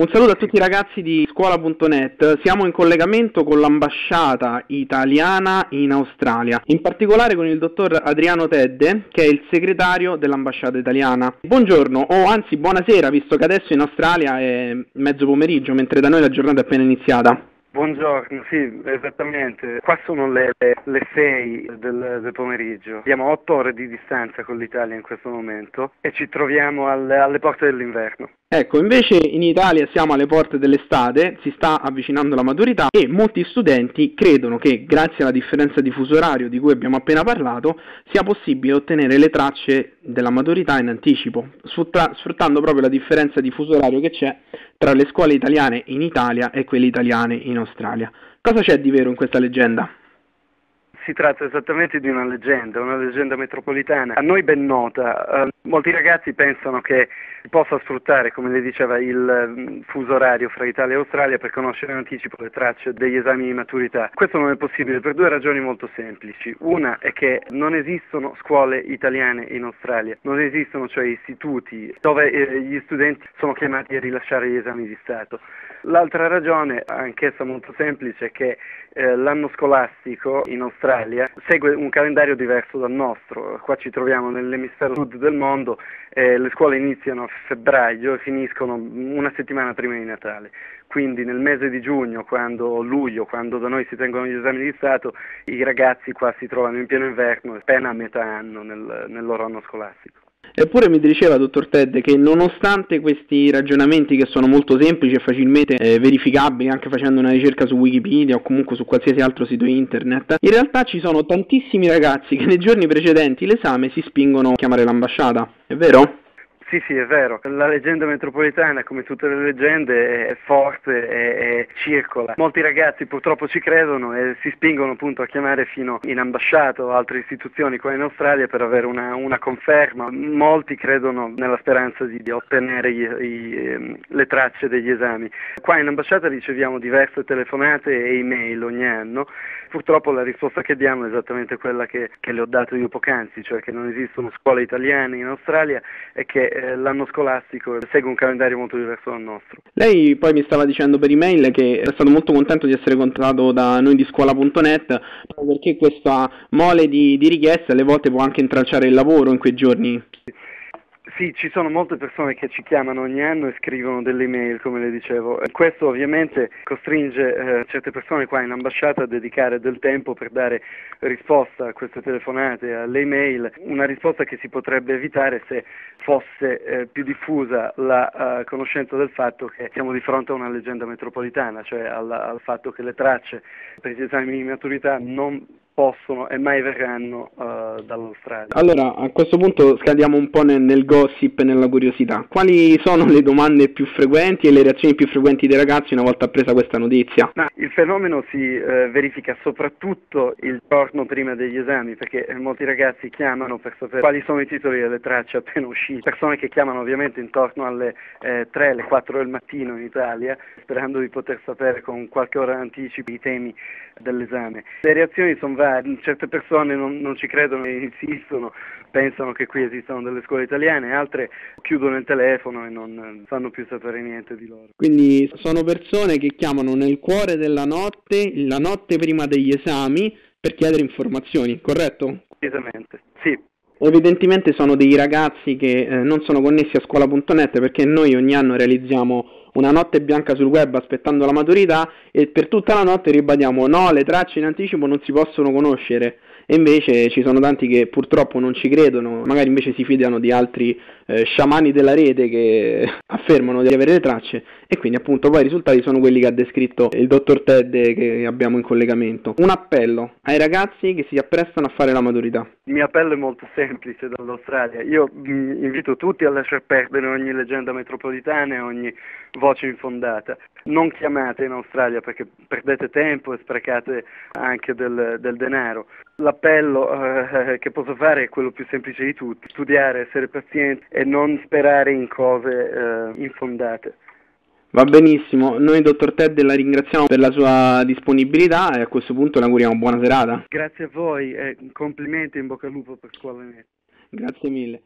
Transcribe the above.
Un saluto a tutti i ragazzi di scuola.net, siamo in collegamento con l'ambasciata italiana in Australia, in particolare con il dottor Adriano Tedde che è il segretario dell'ambasciata italiana. Buongiorno, o anzi buonasera, visto che adesso in Australia è mezzo pomeriggio, mentre da noi la giornata è appena iniziata. Buongiorno, sì, esattamente. Qua sono le, le, le 6 del, del, pomeriggio. Abbiamo 8 ore di distanza con l'Italia in questo momento e ci troviamo alle, alle porte dell'inverno. Ecco, invece in Italia siamo alle porte dell'estate, si sta avvicinando la maturità e molti studenti credono che grazie alla differenza di fuso orario di cui abbiamo appena parlato sia possibile ottenere le tracce della maturità in anticipo, sfruttando proprio la differenza di fuso orario che c'è tra le scuole italiane in Italia e quelle italiane in Australia. Cosa c'è di vero in questa leggenda? Si tratta esattamente di una leggenda, una leggenda metropolitana, a noi ben nota. Uh, molti ragazzi pensano che si possa sfruttare, come le diceva, il um, fuso orario fra Italia e Australia per conoscere in anticipo le tracce degli esami di maturità. Questo non è possibile per due ragioni molto semplici. Una è che non esistono scuole italiane in Australia, non esistono cioè istituti dove eh, gli studenti sono chiamati a rilasciare gli esami di Stato. L'altra ragione, anch'essa molto semplice, è che eh, l'anno scolastico in Australia segue un calendario diverso dal nostro. Qua ci troviamo nell'emisfero sud del mondo, eh, le scuole iniziano a febbraio e finiscono una settimana prima di Natale. Quindi nel mese di giugno, quando, luglio, quando da noi si tengono gli esami di Stato, i ragazzi qua si trovano in pieno inverno, appena a metà anno nel, nel loro anno scolastico. Eppure mi diceva, dottor Ted, che nonostante questi ragionamenti che sono molto semplici e facilmente eh, verificabili anche facendo una ricerca su Wikipedia o comunque su qualsiasi altro sito internet, in realtà ci sono tantissimi ragazzi che nei giorni precedenti l'esame si spingono a chiamare l'ambasciata, è vero? Sì, sì, è vero. La leggenda metropolitana, come tutte le leggende, è forte e, circola. Molti ragazzi purtroppo ci credono e si spingono appunto a chiamare fino in ambasciata o altre istituzioni qua in Australia per avere una, una conferma. Molti credono nella speranza di, di ottenere gli, i, ehm, le tracce degli esami. Qua in ambasciata riceviamo diverse telefonate e email ogni anno. Purtroppo la risposta che diamo è esattamente quella che, che le ho dato io poc'anzi, cioè che non esistono scuole italiane in Australia e che eh, l'anno scolastico segue un calendario molto diverso dal nostro. Lei poi mi stava dicendo per email che è stato molto contento di essere contattato da noi di scuola.net perché questa mole di, di richieste alle volte può anche intralciare il lavoro in quei giorni. Sì, ci sono molte persone che ci chiamano ogni anno e scrivono delle email, come le dicevo. Questo ovviamente costringe eh, certe persone qua in ambasciata a dedicare del tempo per dare risposta a queste telefonate, alle email, una risposta che si potrebbe evitare se fosse eh, più diffusa la uh, conoscenza del fatto che siamo di fronte a una leggenda metropolitana, cioè al, al fatto che le tracce per gli esami di maturità non possono e mai verranno uh, dall'Australia. Allora, a questo punto scadiamo un po' nel, nel gossip e nella curiosità. Quali sono le domande più frequenti e le reazioni più frequenti dei ragazzi una volta appresa questa notizia? No, il fenomeno si eh, verifica soprattutto il giorno prima degli esami, perché molti ragazzi chiamano per sapere quali sono i titoli delle tracce appena uscite. Persone che chiamano ovviamente intorno alle eh, 3, alle 4 del mattino in Italia, sperando di poter sapere con qualche ora anticipo i temi dell'esame. Le reazioni sono varie certe persone non, non, ci credono e insistono, pensano che qui esistano delle scuole italiane, altre chiudono il telefono e non sanno più sapere niente di loro. Quindi sono persone che chiamano nel cuore della notte, la notte prima degli esami, per chiedere informazioni, corretto? Esattamente, sì. Evidentemente sono dei ragazzi che eh, non sono connessi a scuola.net perché noi ogni anno realizziamo una notte bianca sul web aspettando la maturità e per tutta la notte ribadiamo no, le tracce in anticipo non si possono conoscere e invece ci sono tanti che purtroppo non ci credono, magari invece si fidano di altri eh, sciamani della rete che affermano di avere le tracce e quindi appunto poi i risultati sono quelli che ha descritto il dottor Ted che abbiamo in collegamento. Un appello ai ragazzi che si apprestano a fare la maturità. Il mio appello è molto semplice dall'Australia, io invito tutti a lasciar perdere ogni leggenda metropolitana e ogni voce infondata. Non chiamate in Australia perché perdete tempo e sprecate anche del, del denaro. L'appello eh, che posso fare è quello più semplice di tutti, studiare, essere pazienti e non sperare in cose eh, infondate. Va benissimo, noi dottor Ted la ringraziamo per la sua disponibilità e a questo punto le auguriamo buona serata. Grazie a voi e complimenti in bocca al lupo per Scuola Net. Grazie mille.